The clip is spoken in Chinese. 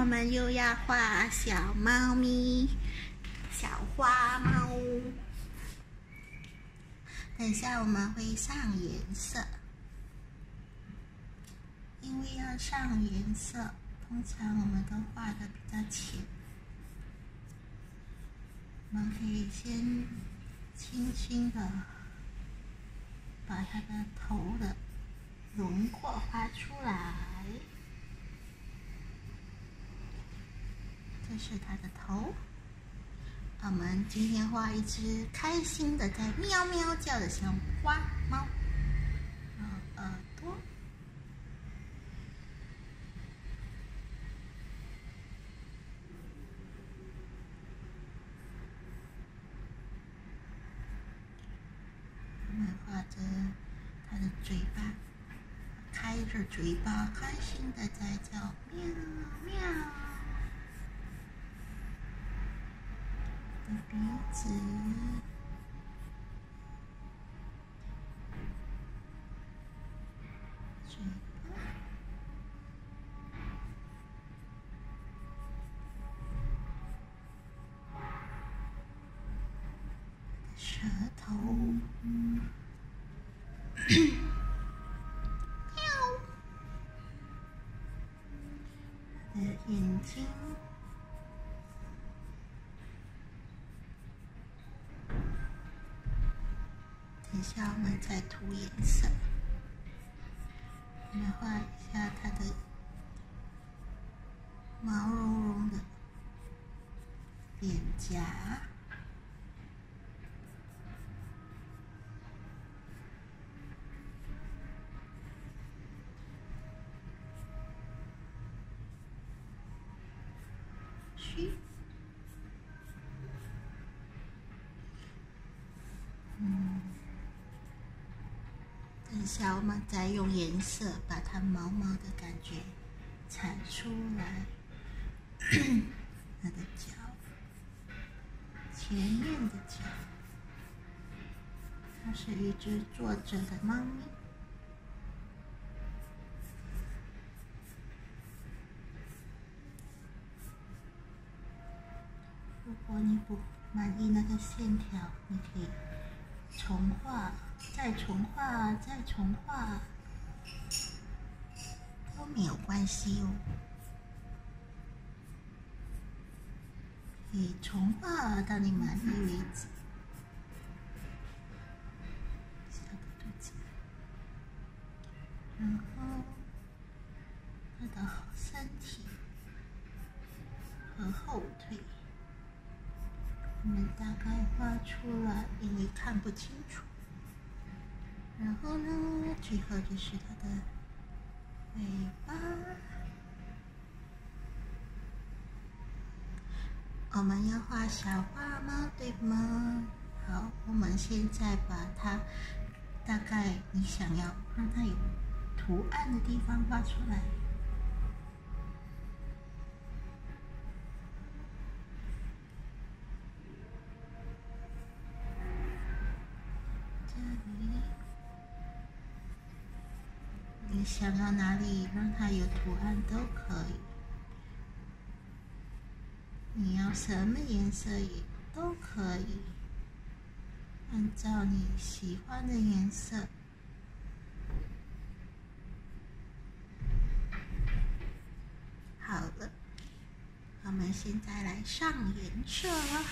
我们又要画小猫咪、小花猫。等一下我们会上颜色，因为要上颜色，通常我们都画的比较浅。我们可以先轻轻的把它的头的轮廓画出来。是它的头。我们今天画一只开心的在喵喵叫的小花猫。耳朵。我们画着它的嘴巴，开着嘴巴，开心的在叫喵喵。子、嘴巴、舌头、喵、的眼睛。等下，我们再涂颜色。我们画一下它的毛茸茸的脸颊。嘘。等下，我们再用颜色把它毛毛的感觉踩出来。它的脚，前面的脚，它是一只坐着的猫咪。如果你不满意那个线条，你可以重画。再重画，再重画，都没有关系哦。可以重画到你满意为止。小个肚子，然后他的身体和后腿，我们大概画出来，因为看不清楚。然后呢，最后就是它的尾巴。我们要画小花猫，对吗？好，我们现在把它大概你想要让它有图案的地方画出来。这里你想要哪里让它有图案都可以，你要什么颜色也都可以，按照你喜欢的颜色。好了，我们现在来上颜色了。